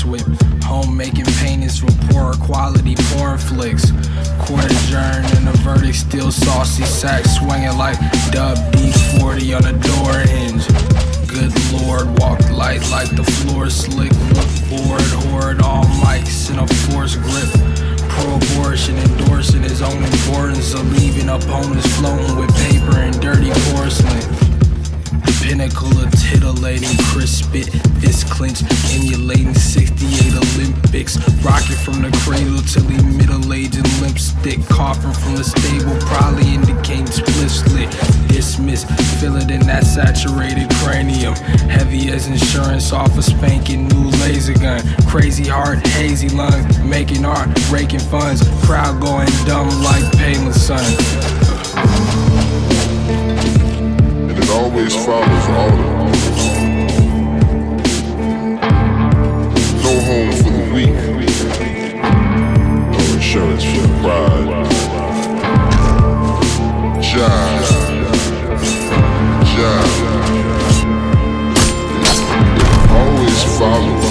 horse whip. Home making paintings from poor quality porn flicks. Court adjourned and the verdict still saucy sack swinging like dub D40 on a door hinge. Good lord, walk light like the floor slick. Look bored, hoard all mics in a force grip. Pro abortion endorsing his own importance of leaving opponents floating with paper and dirty porcelain pinnacle of titillating, crisp it, fist clench, emulating 68 Olympics. Rocket from the cradle till he middle aged and limp stick. Coughing from the stable, probably indicating split slit. Dismiss, fill it in that saturated cranium. Heavy as insurance off a spanking new laser gun. Crazy heart, hazy lungs, making art, raking funds. Crowd going dumb like Palin's son always follows autumn. No home for the weak. No insurance for the pride. Jive. Jive. Always follows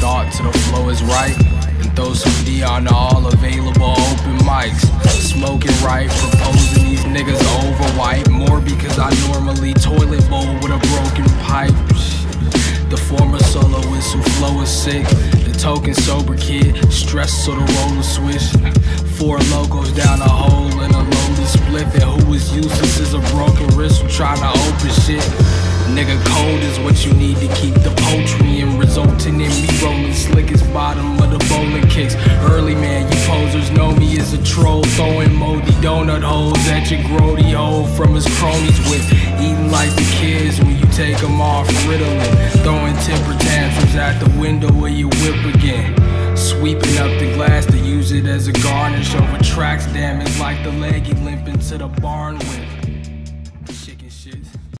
thought till the flow is right and those who D on all open Smoking right, proposing these niggas over white. More because I normally toilet bowl with a broken pipe. The former solo whistle flow is sick. The token sober kid, stressed so the roller switch. Four logos down a hole in a loaded split. And who is useless is a broken wrist trying to open shit. Nigga, cold is what you need to keep the poultry and resulting in me rolling slick as bottom of the bowling kicks. A troll, throwing moldy donut holes at your grody hole from his cronies with eating like the kids when you take them off riddling, throwing temper tantrums at the window where you whip again. Sweeping up the glass to use it as a garnish over tracks damaged like the leg he limping to the barn with.